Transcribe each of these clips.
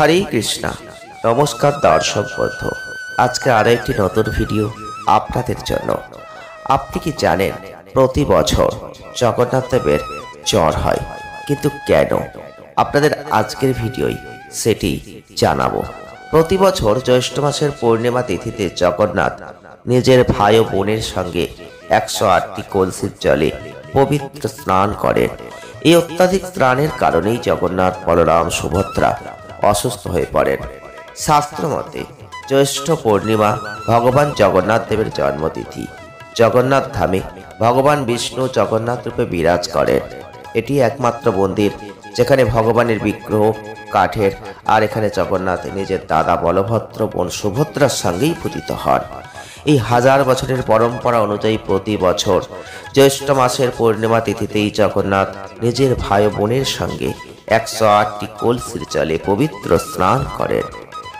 হরে কৃষ্ণা। নমস্কার দর্শক বন্ধু। আজকে আরও একটি নতুন ভিডিও আপনাদের জন্য। আপনি কি জানেন, প্রতি বছর জগন্নাথ দেবের জ্বর হয়। কিন্তু কেন? আপনাদের আজকের ভিডিওই সেটি জানাব। প্রতি বছর জ্যৈষ্ঠ মাসের পূর্ণিমা তিথিতে জগন্নাথ নিজের ভাই ও বোনের সঙ্গে একশো আটটি কলসির জলে পবিত্র স্নান করেন। এই অত্যাধিক স্নানের কারণেই জগন্নাথ বলরাম সুভদ্রা অসুস্থ হয়ে পড়েন। শাস্ত্র মতে জ্যৈষ্ঠ পূর্ণিমা ভগবান জগন্নাথ দেবের জন্মতিথি। জগন্নাথ ধামে ভগবান বিষ্ণু জগন্নাথ রূপে বিরাজ করেন। এটি একমাত্র মন্দির যেখানে ভগবানের বিগ্রহ, কাঠের আর এখানে জগন্নাথ নিজের দাদা বলভদ্র বোন সুভদ্রার সঙ্গেই পূজিত হন। এই হাজার বছরের পরম্পরা অনুযায়ী প্রতি বছর জ্যৈষ্ঠ মাসের পূর্ণিমা তিথিতেই জগন্নাথ নিজের ভাই বোনের সঙ্গে একশো আটটি কলসির জলে পবিত্র স্নান করেন।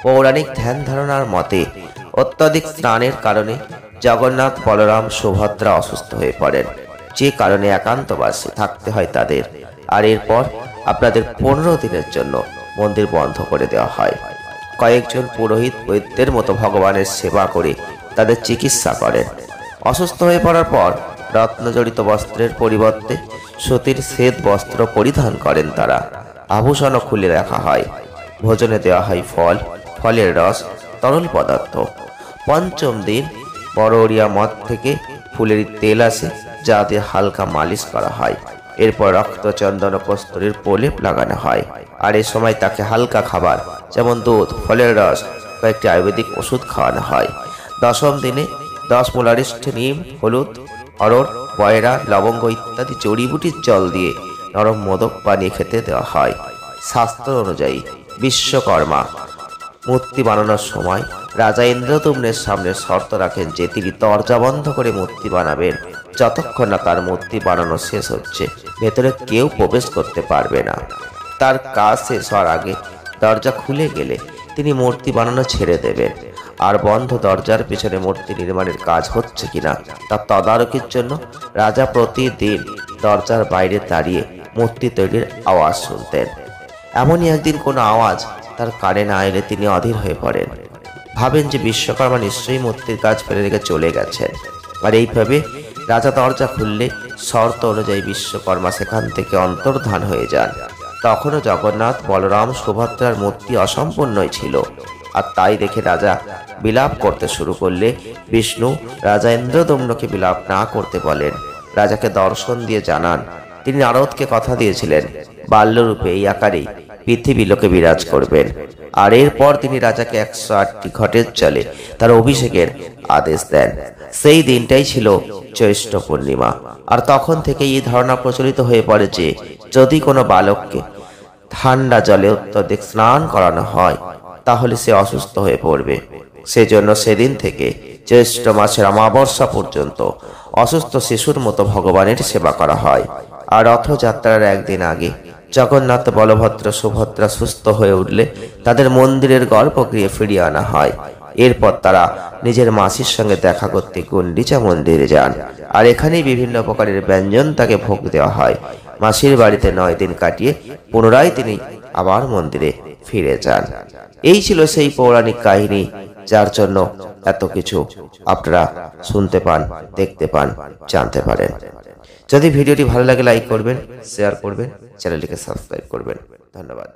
পৌরাণিক ধ্যান ধারণার মতে, অত্যাধিক স্নানের কারণে জগন্নাথ বলরাম সুভদ্রা অসুস্থ হয়ে পড়েন। যে কারণে একান্তবাসী থাকতে হয় তাদের। আর এরপর আপনাদের পনেরো দিনের জন্য মন্দির বন্ধ করে দেওয়া হয়। কয়েকজন পুরোহিত বৈদ্যের মতো ভগবানের সেবা করে তাদের চিকিৎসা করেন। অসুস্থ হয়ে পড়ার পর রত্নজড়িত বস্ত্রের পরিবর্তে সুতির শ্বেত বস্ত্র পরিধান করেন তারা। আভূষণও খুলে রাখা হয়। ভোজনে দেওয়া হয় ফল, ফলের রস, তরল পদার্থ। পঞ্চম দিন বড়রিয়া মদ থেকে ফুলের তেল আসে, যা দিয়ে হালকা মালিশ করা হয়। এরপর রক্ত চন্দন ও কস্তুরীর প্রলেপ লাগানো হয়। আর এ সময় তাকে হালকা খাবার, যেমন দুধ, ফলের রস, কয়েকটি আয়ুর্বেদিক ওষুধ খাওয়ানো হয়। দশম দিনে দশ মোলারিষ্ঠ নিম, হলুদ অরড় বয়রা লবঙ্গ ইত্যাদি জড়িবুটির জল দিয়ে নরম মোদক বানিয়ে খেতে দেওয়া হয়। শাস্ত্র অনুযায়ী বিশ্বকর্মা, মূর্তি বানানোর সময় রাজা ইন্দ্রদুম্নের সামনে শর্ত রাখেন যে তিনি দরজা বন্ধ করে মূর্তি বানাবেন। যতক্ষণ না তার মূর্তি বানানো শেষ হচ্ছে, ভেতরে কেউ প্রবেশ করতে পারবে না। তার কাজ শেষ হওয়ার আগে দরজা খুলে গেলে তিনি মূর্তি বানানো ছেড়ে দেবেন। আর বন্ধ দরজার পিছনে মূর্তি নির্মাণের কাজ হচ্ছে কিনা, তা তদারকির জন্য রাজা প্রতিদিন দরজার বাইরে দাঁড়িয়ে মূর্তি তৈরির আওয়াজ শুনতেন। এমনই একদিন কোনো আওয়াজ তার কানে না এলে তিনি অধীর হয়ে পড়েন। ভাবেন যে বিশ্বকর্মা নিশ্চয়ই মূর্তির কাজ ফেলে রেখে চলে গেছেন। আর এইভাবে রাজা দরজা খুললে শর্ত অনুযায়ী বিশ্বকর্মা সেখান থেকে অন্তর্ধান হয়ে যান। তখনও জগন্নাথ বলরাম সুভদ্রার মূর্তি অসম্পূর্ণই ছিল। আর তাই দেখে রাজা বিলাপ করতে শুরু করলে বিষ্ণু, রাজা ইন্দ্রদম্নকে বিলাপ না করতে বলেন। রাজাকে দর্শন দিয়ে জানান। তিনি নারদকে কথা দিয়েছিলেন, বাল্যরূপে এই আকারেই পৃথিবী লোকে বিরাজ করবেন। আর এরপর তিনি রাজাকে একশো আটটি ঘটের চলে তার অভিষেকের আদেশ দেন। সেই দিনটাই ছিল জ্যৈষ্ঠ পূর্ণিমা। আর তখন থেকে এই ধারণা প্রচলিত হয়ে পড়ে যে যদি কোনো বালককে ঠান্ডা জলে অত্যধিক স্নান করানো হয়, তাহলে সে অসুস্থ হয়ে পড়বে। সেজন্য সেদিন থেকে জ্যৈষ্ঠ মাসের অমাবস্যা পর্যন্ত অসুস্থ শিশুর মতো ভগবানের সেবা করা হয়। আর রথযাত্রার একদিন আগে জগন্নাথ বলভদ্র সুভদ্রা সুস্থ হয়ে উঠলে তাদের মন্দিরের গল্প গর্ভগৃহে ফিরিয়ে আনা হয়। এরপর তারা নিজের মাসির সঙ্গে দেখা করতে গুন্ডিচা মন্দিরে যান। আর এখানেই বিভিন্ন প্রকারের ব্যঞ্জন তাকে ভোগ দেওয়া হয়। মাসির বাড়িতে নয় দিন কাটিয়ে পুনরায় তিনি আবার মন্দিরে ফিরে যান। এই ছিল সেই পৌরাণিক কাহিনী, যার জন্য এত কিছু আপনারা শুনতে পান, দেখতে পান, জানতে পারেন। যদি ভিডিওটি ভালো লাগে লাইক করবেন শেয়ার করবেন, চ্যানেলটিকে সাবস্ক্রাইব করবেন। ধন্যবাদ।